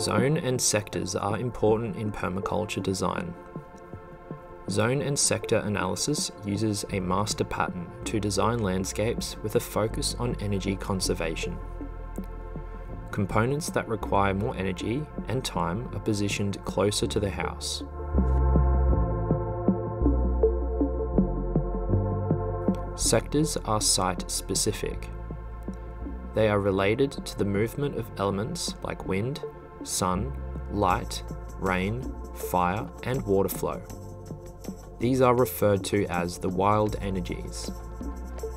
Zone and sectors are important in permaculture design. Zone and sector analysis uses a master pattern to design landscapes with a focus on energy conservation. Components that require more energy and time are positioned closer to the house. Sectors are site specific. They are related to the movement of elements like wind, sun, light, rain, fire, and water flow. These are referred to as the wild energies.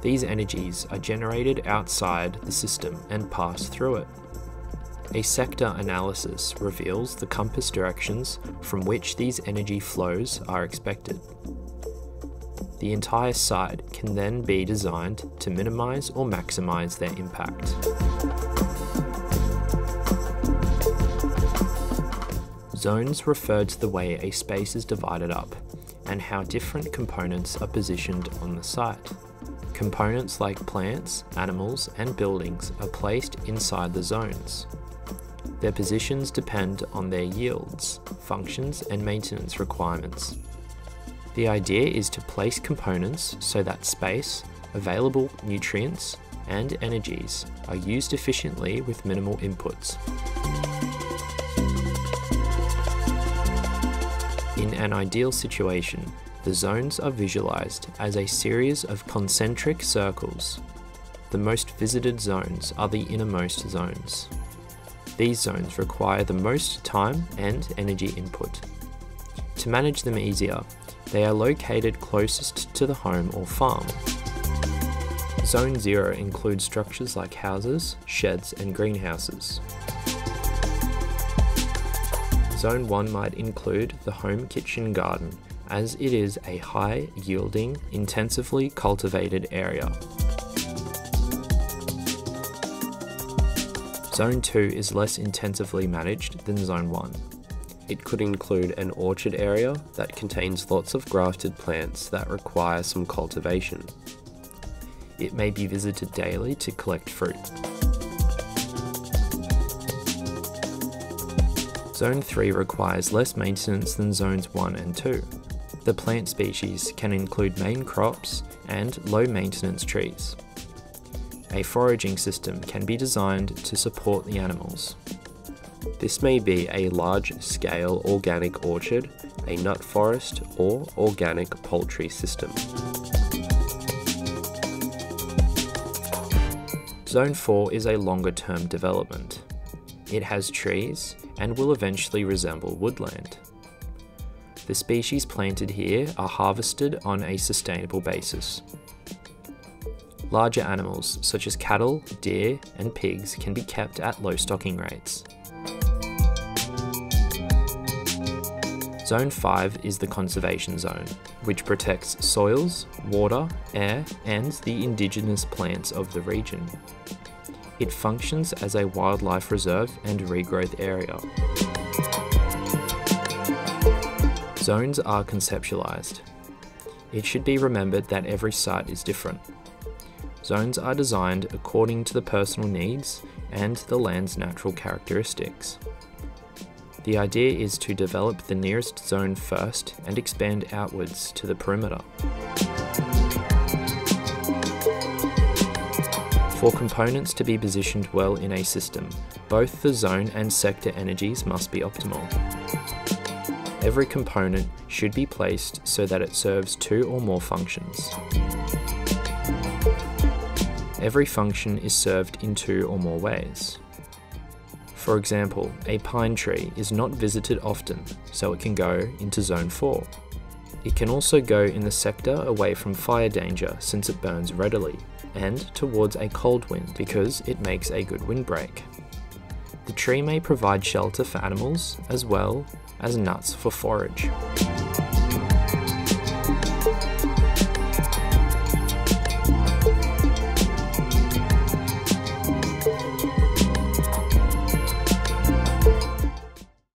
These energies are generated outside the system and pass through it. A sector analysis reveals the compass directions from which these energy flows are expected. The entire site can then be designed to minimise or maximise their impact. Zones refer to the way a space is divided up and how different components are positioned on the site. Components like plants, animals, and buildings are placed inside the zones. Their positions depend on their yields, functions, and maintenance requirements. The idea is to place components so that space, available nutrients, and energies are used efficiently with minimal inputs. In an ideal situation, the zones are visualized as a series of concentric circles. The most visited zones are the innermost zones. These zones require the most time and energy input. To manage them easier, they are located closest to the home or farm. Zone 0 includes structures like houses, sheds, and greenhouses. Zone 1 might include the home kitchen garden, as it is a high yielding, intensively cultivated area. Zone 2 is less intensively managed than Zone 1. It could include an orchard area that contains lots of grafted plants that require some cultivation. It may be visited daily to collect fruit. Zone 3 requires less maintenance than Zones 1 and 2. The plant species can include main crops and low maintenance trees. A foraging system can be designed to support the animals. This may be a large scale organic orchard, a nut forest, or organic poultry system. Zone 4 is a longer term development. It has trees and will eventually resemble woodland. The species planted here are harvested on a sustainable basis. Larger animals, such as cattle, deer, and pigs, can be kept at low stocking rates. Zone 5 is the conservation zone, which protects soils, water, air, and the indigenous plants of the region. It functions as a wildlife reserve and regrowth area. Zones are conceptualized. It should be remembered that every site is different. Zones are designed according to the personal needs and the land's natural characteristics. The idea is to develop the nearest zone first and expand outwards to the perimeter. For components to be positioned well in a system, both the zone and sector energies must be optimal. Every component should be placed so that it serves two or more functions. Every function is served in two or more ways. For example, a pine tree is not visited often, so it can go into Zone 4. It can also go in the sector away from fire danger since it burns readily, and towards a cold wind because it makes a good windbreak. The tree may provide shelter for animals as well as nuts for forage.